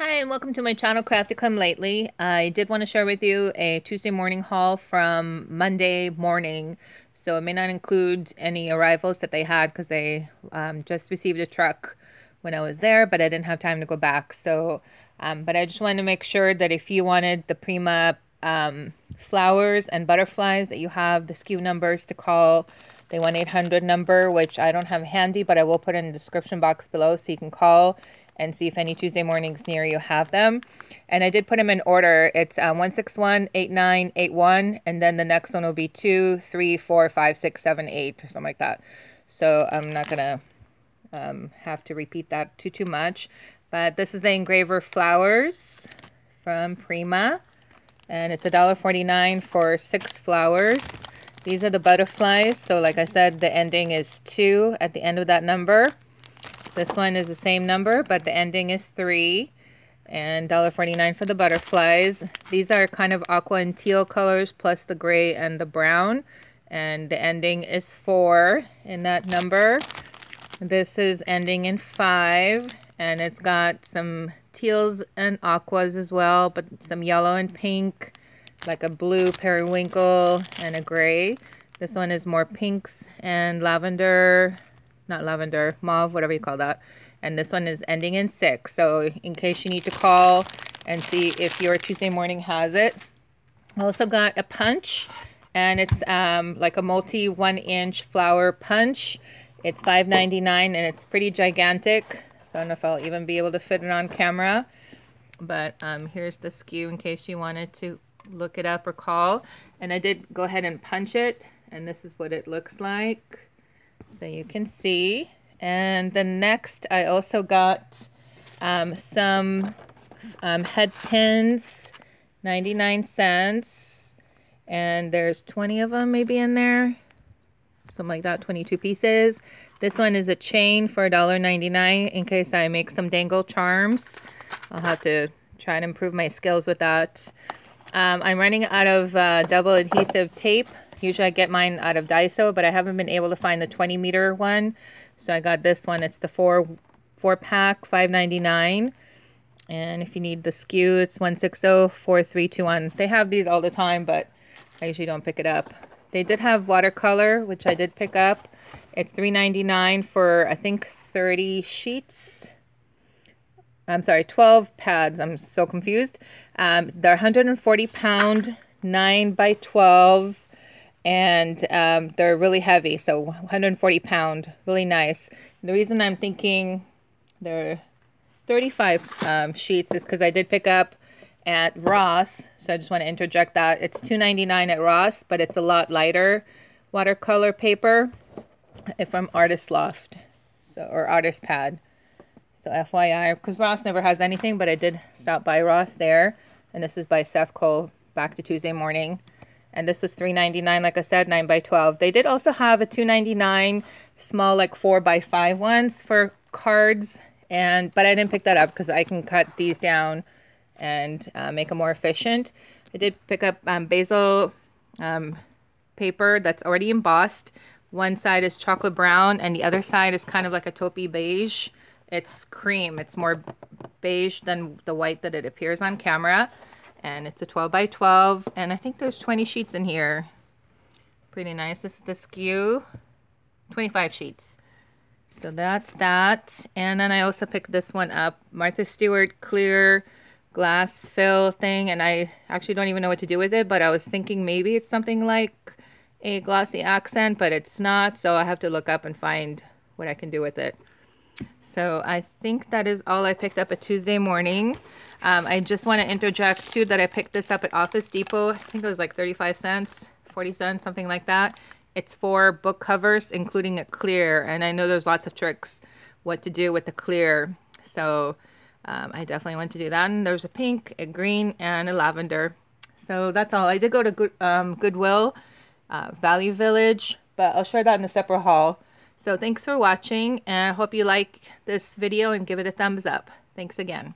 Hi and welcome to my channel Crafty Come Lately. I did want to share with you a Tuesday morning haul from Monday morning. So it may not include any arrivals that they had because they um, just received a truck when I was there, but I didn't have time to go back. So, um, but I just wanted to make sure that if you wanted the Prima um, flowers and butterflies that you have the SKU numbers to call the 1-800 number, which I don't have handy, but I will put in the description box below so you can call and see if any Tuesday mornings near you have them. And I did put them in order. It's uh, 1618981, and then the next one will be 2, 3, 4, 5, 6, 7, 8, or something like that. So I'm not going to um, have to repeat that too, too much. But this is the engraver flowers from Prima. And it's $1.49 for six flowers. These are the butterflies. So like I said, the ending is 2 at the end of that number. This one is the same number, but the ending is 3 and $1.49 for the butterflies. These are kind of aqua and teal colors plus the gray and the brown. And the ending is 4 in that number. This is ending in 5 and it's got some teals and aquas as well, but some yellow and pink, like a blue periwinkle and a gray. This one is more pinks and lavender, not lavender, mauve, whatever you call that. And this one is ending in six. So in case you need to call and see if your Tuesday morning has it. I also got a punch and it's um, like a multi one inch flower punch. It's $5.99 and it's pretty gigantic. So I don't know if I'll even be able to fit it on camera. But um, here's the SKU in case you wanted to look it up or call. And I did go ahead and punch it. And this is what it looks like. So you can see. And the next, I also got um, some um, head pins, 99 cents. And there's 20 of them maybe in there. Something like that, 22 pieces. This one is a chain for $1.99 in case I make some dangle charms. I'll have to try and improve my skills with that. Um, I'm running out of uh, double adhesive tape. Usually I get mine out of Daiso, but I haven't been able to find the 20 meter one. So I got this one. It's the four four pack, 5.99. And if you need the SKU, it's 1604321. They have these all the time, but I usually don't pick it up. They did have watercolor, which I did pick up. It's $3.99 for, I think, 30 sheets. I'm sorry, 12 pads. I'm so confused. Um, they're 140 pound, 9 by 12 and um, they're really heavy, so 140 pound, really nice. The reason I'm thinking they're 35 um, sheets is because I did pick up at Ross, so I just want to interject that. It's 2.99 at Ross, but it's a lot lighter watercolor paper from Artist Loft, so or Artist Pad. So FYI, because Ross never has anything, but I did stop by Ross there, and this is by Seth Cole. Back to Tuesday morning. And this was $3.99, like I said, 9 by 12 They did also have a $2.99 small, like 4 by 5 ones for cards. and But I didn't pick that up because I can cut these down and uh, make them more efficient. I did pick up um, Bazzill um, paper that's already embossed. One side is chocolate brown and the other side is kind of like a taupey beige. It's cream. It's more beige than the white that it appears on camera and it's a 12 by 12 and I think there's 20 sheets in here. Pretty nice. This is the SKU. 25 sheets. So that's that. And then I also picked this one up. Martha Stewart clear glass fill thing and I actually don't even know what to do with it but I was thinking maybe it's something like a glossy accent but it's not so I have to look up and find what I can do with it so I think that is all I picked up a Tuesday morning. Um, I just want to interject too that I picked this up at Office Depot. I think it was like 35 cents, 40 cents, something like that. It's for book covers, including a clear. And I know there's lots of tricks what to do with the clear. So um, I definitely want to do that. And there's a pink, a green, and a lavender. So that's all. I did go to Good, um, Goodwill, uh, Value Village, but I'll share that in a separate haul. So thanks for watching and I hope you like this video and give it a thumbs up. Thanks again.